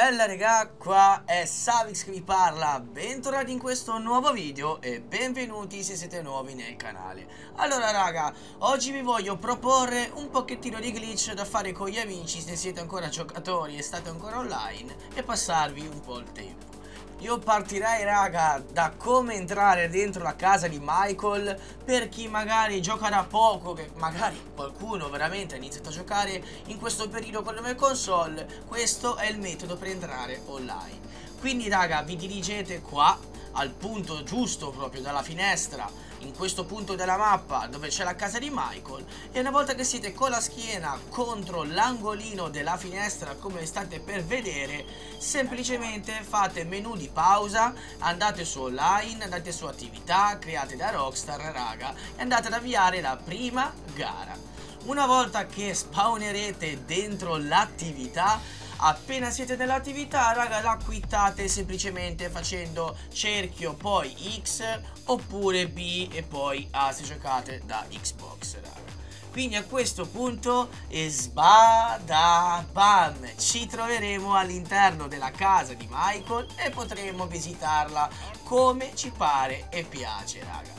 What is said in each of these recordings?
bella regà, qua è Savix che vi parla, bentornati in questo nuovo video e benvenuti se siete nuovi nel canale. Allora raga, oggi vi voglio proporre un pochettino di glitch da fare con gli amici se siete ancora giocatori e state ancora online e passarvi un po' il tempo io partirei raga da come entrare dentro la casa di Michael per chi magari gioca da poco, che magari qualcuno veramente ha iniziato a giocare in questo periodo con le mie console, questo è il metodo per entrare online. Quindi raga vi dirigete qua al punto giusto proprio dalla finestra in questo punto della mappa dove c'è la casa di Michael e una volta che siete con la schiena contro l'angolino della finestra come state per vedere semplicemente fate menu di pausa andate su online andate su attività create da Rockstar raga e andate ad avviare la prima gara. Una volta che spawnerete dentro l'attività appena siete nell'attività raga la quittate semplicemente facendo cerchio poi X oppure B e poi A se giocate da Xbox raga. Quindi a questo punto sbada bam ci troveremo all'interno della casa di Michael e potremo visitarla come ci pare e piace raga.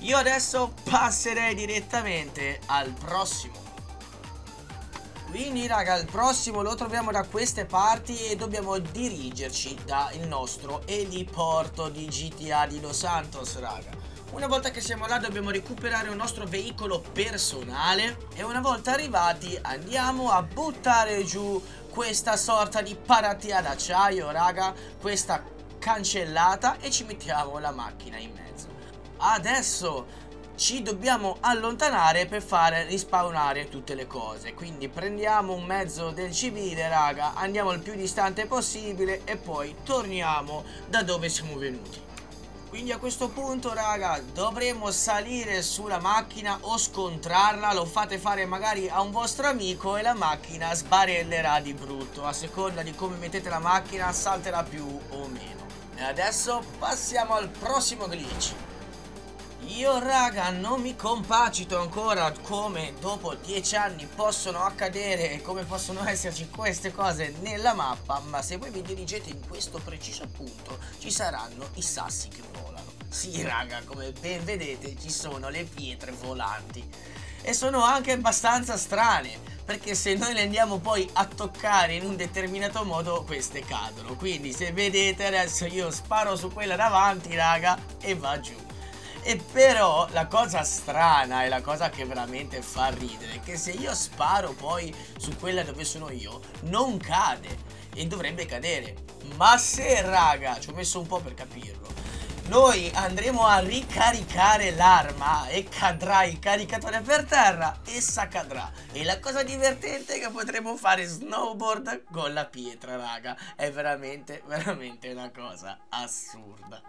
Io adesso passerei direttamente al prossimo quindi raga il prossimo lo troviamo da queste parti e dobbiamo dirigerci dal nostro eliporto di GTA di Los Santos raga. Una volta che siamo là dobbiamo recuperare un nostro veicolo personale e una volta arrivati andiamo a buttare giù questa sorta di paratia d'acciaio raga. Questa cancellata e ci mettiamo la macchina in mezzo. Adesso ci dobbiamo allontanare per fare rispawnare tutte le cose. Quindi prendiamo un mezzo del civile raga andiamo il più distante possibile e poi torniamo da dove siamo venuti. Quindi a questo punto raga dovremo salire sulla macchina o scontrarla. Lo fate fare magari a un vostro amico e la macchina sbarellerà di brutto. A seconda di come mettete la macchina salterà più o meno. E adesso passiamo al prossimo glitch io raga non mi compacito ancora come dopo dieci anni possono accadere e come possono esserci queste cose nella mappa Ma se voi vi dirigete in questo preciso punto ci saranno i sassi che volano. Sì raga come ben vedete ci sono le pietre volanti. E sono anche abbastanza strane perché se noi le andiamo poi a toccare in un determinato modo queste cadono. Quindi se vedete adesso io sparo su quella davanti raga e va giù e però la cosa strana e la cosa che veramente fa ridere è che se io sparo poi su quella dove sono io, non cade e dovrebbe cadere. Ma se raga, ci ho messo un po' per capirlo, noi andremo a ricaricare l'arma e cadrà il caricatore per terra, essa cadrà. E la cosa divertente è che potremo fare snowboard con la pietra, raga. È veramente, veramente una cosa assurda.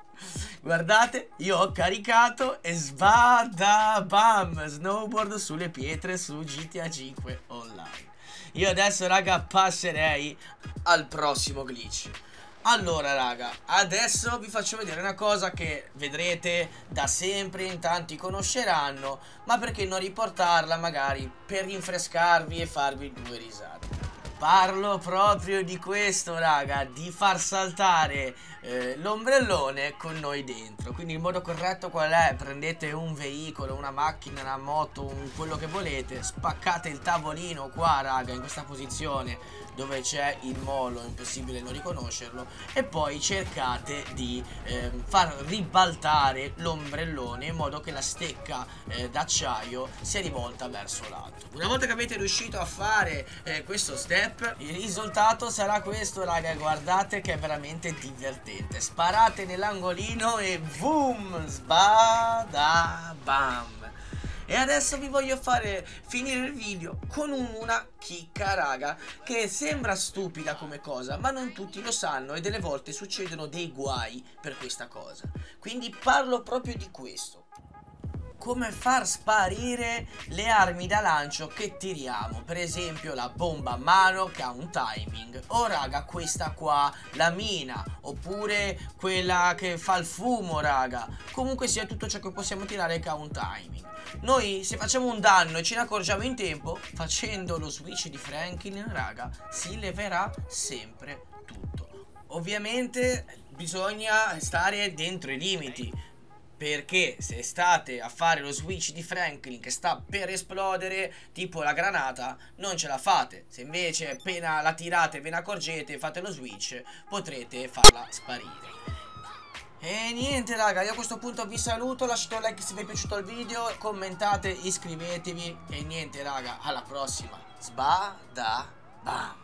Guardate, io ho caricato e svada bam, snowboard sulle pietre su GTA 5 online. Io adesso, raga, passerei al prossimo glitch. Allora raga, adesso vi faccio vedere una cosa che vedrete da sempre, in tanti conosceranno, ma perché non riportarla magari per rinfrescarvi e farvi due risate. Parlo proprio di questo, raga, di far saltare eh, l'ombrellone con noi dentro. Quindi il modo corretto qual è? Prendete un veicolo, una macchina, una moto, un, quello che volete, spaccate il tavolino qua, raga, in questa posizione dove c'è il molo, è impossibile non riconoscerlo, e poi cercate di eh, far ribaltare l'ombrellone in modo che la stecca eh, d'acciaio sia rivolta verso l'alto. Una volta che avete riuscito a fare eh, questo step, il risultato sarà questo, raga, guardate che è veramente divertente. Sparate nell'angolino e boom, sbada bam. E adesso vi voglio fare finire il video con una chicca raga Che sembra stupida come cosa ma non tutti lo sanno e delle volte succedono dei guai per questa cosa Quindi parlo proprio di questo come far sparire le armi da lancio che tiriamo. Per esempio la bomba a mano che ha un timing. O raga questa qua la mina oppure quella che fa il fumo raga. Comunque sia tutto ciò che possiamo tirare che ha un timing. Noi se facciamo un danno e ce ne accorgiamo in tempo facendo lo switch di Franklin raga si leverà sempre tutto. Ovviamente bisogna stare dentro i limiti. Perché se state a fare lo switch di Franklin che sta per esplodere, tipo la granata, non ce la fate. Se invece appena la tirate ve ne accorgete, fate lo switch, potrete farla sparire. E niente raga, io a questo punto vi saluto, lasciate un like se vi è piaciuto il video, commentate, iscrivetevi e niente raga, alla prossima. Sbada bam.